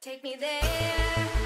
Take me there.